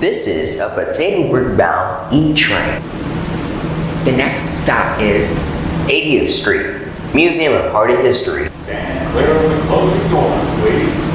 This is a Potatoburg bound E train. The next stop is 80th Street, Museum of Hardy History. Stand clear the closing doors, please.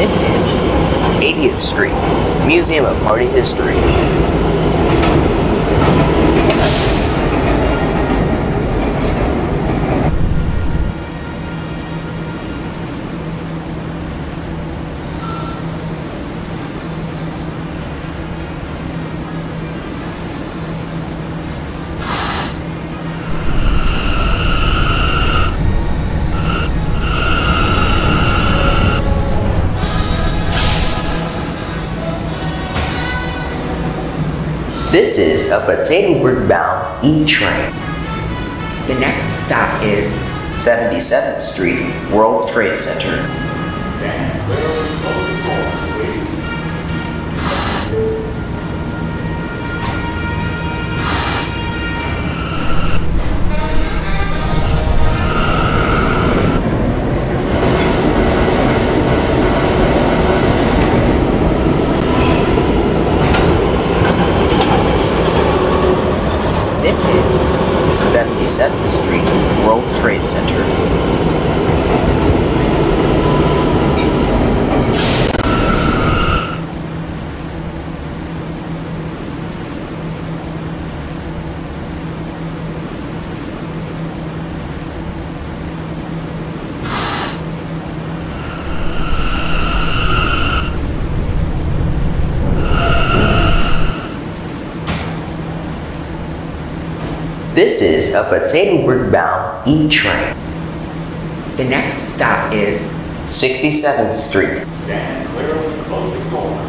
this is 80th Street, Hardy History. This is a Potatoburg bound E train. the next stop is 77th Street, World Trade Center. This is a Potatoburg bound E train. the next stop is 67th Street. Stand clear the closing doors,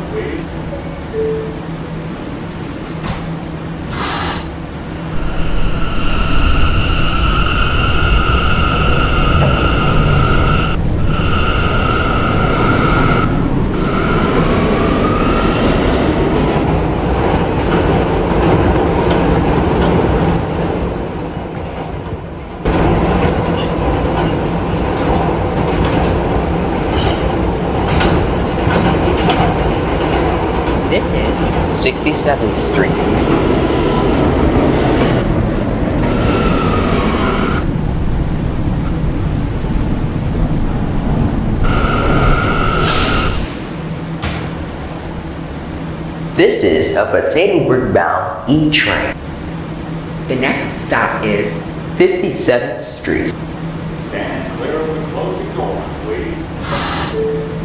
this is 67th Street. This is a Potatoburg bound E train. the next stop is 57th Street. Stand clear of the closing doors, please.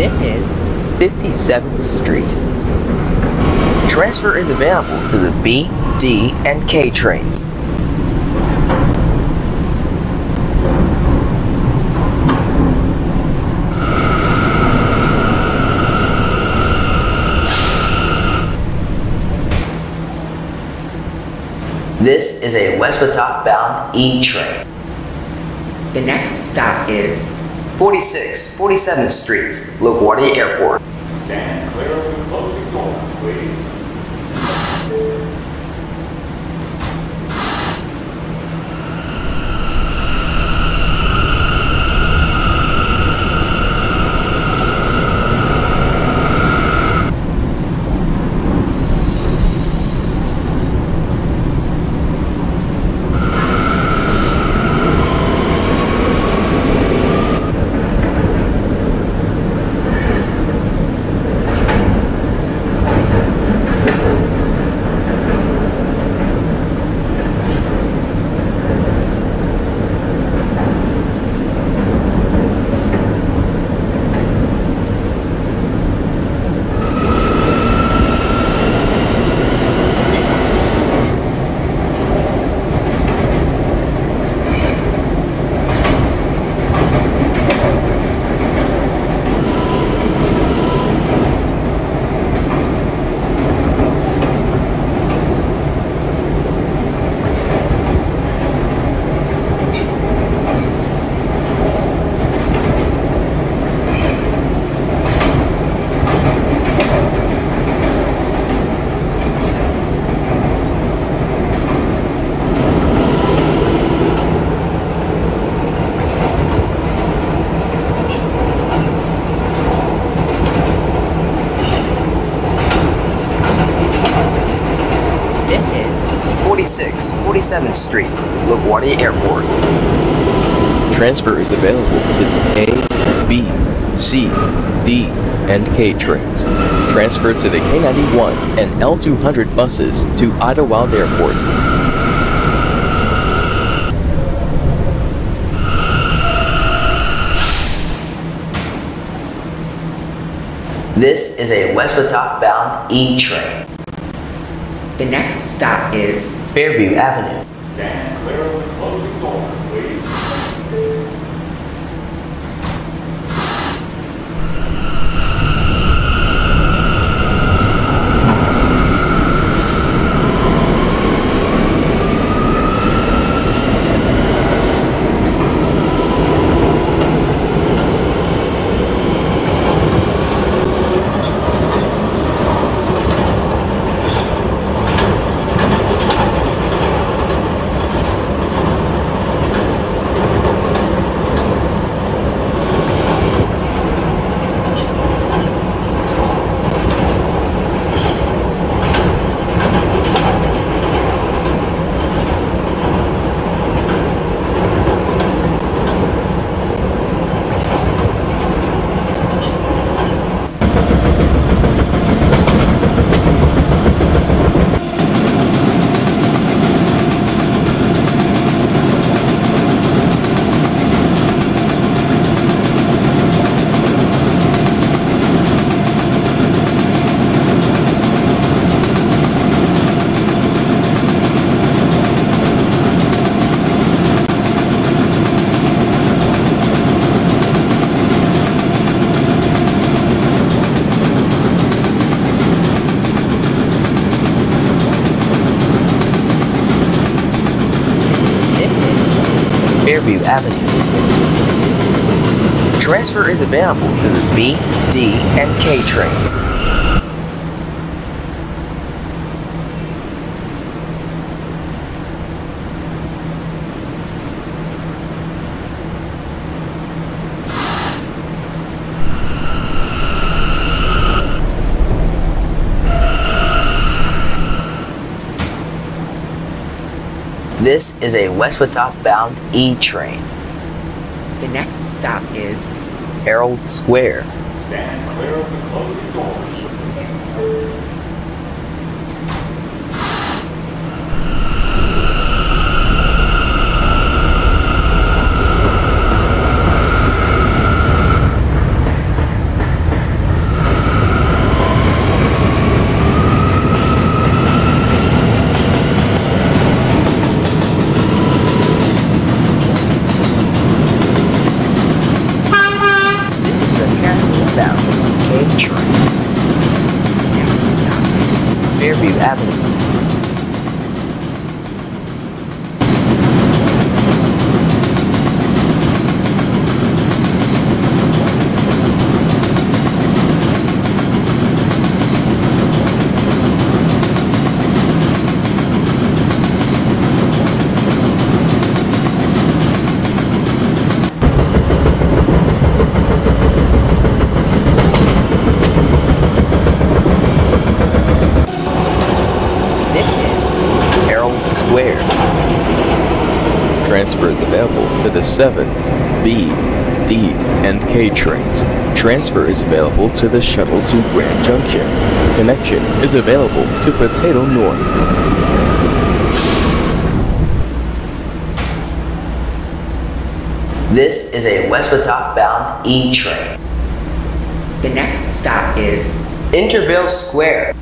this is 57th Street. Transfer is available to the B, D, and K trains. This is a West bound E train. the next stop is 46, 47th Streets, LaGuardia Airport. 7th Street, LaGuardia Airport. Transfer is available to the A, B, C, D, and K trains. Transfer to the K91 and L200 buses to Idlewild Airport. This is a West Patop bound E train. The next stop is Fairview Avenue. Fairview Avenue. Transfer is available to the B, D, and K trains. This is a West Patop bound E train. the next stop is Herald Square. Stand clear of the closing doors. This is a Academy bound K train. next stop is Fairview Avenue. this is Herald Square. Transfer is available to the 7, B, D, and K trains. Transfer is available to the shuttle to Grand Junction. Connection is available to Potato North. This is a West Patop bound E train. the next stop is Interville Square.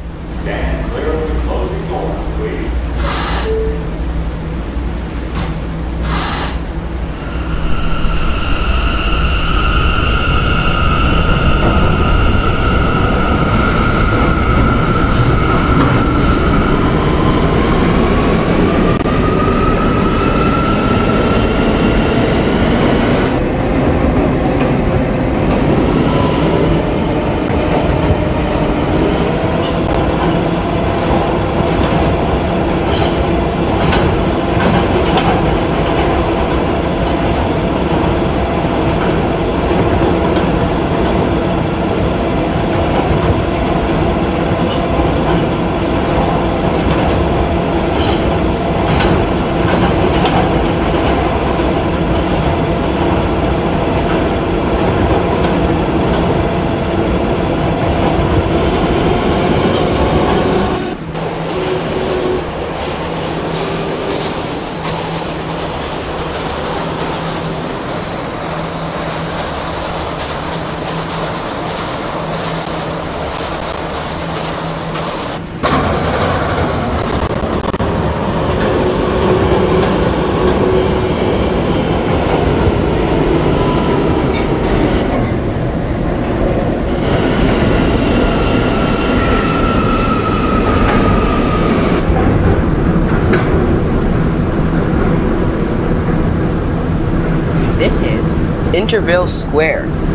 Is Intervale Square.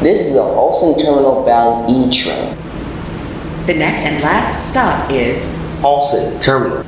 This is a Halson Terminal bound E train. the next and last stop is Halson Terminal.